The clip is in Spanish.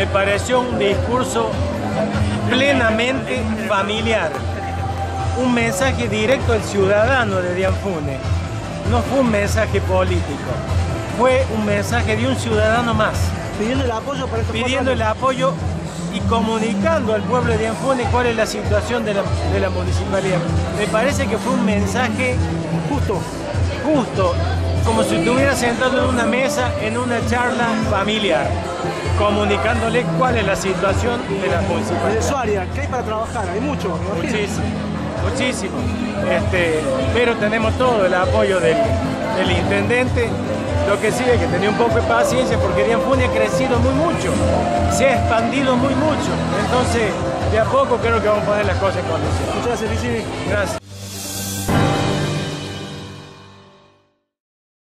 me pareció un discurso plenamente familiar. Un mensaje directo al ciudadano de Dianfune. No fue un mensaje político, fue un mensaje de un ciudadano más. Pidiendo el apoyo para estos Pidiendo el apoyo y comunicando al pueblo de Dianfune cuál es la situación de la, de la municipalidad. Me parece que fue un mensaje justo, justo, como si estuviera sentado en una mesa en una charla familiar, comunicándole cuál es la situación de la municipalidad. De su área, ¿qué hay para trabajar? Hay mucho. Muchísimo, muchísimo. Este, pero tenemos todo el apoyo del, del intendente. Lo que sí es que tenía un poco de paciencia porque Dianfune ha crecido muy mucho, se ha expandido muy mucho. Entonces, de a poco creo que vamos a poner las cosas en condiciones. Muchas gracias, Vicini. Gracias.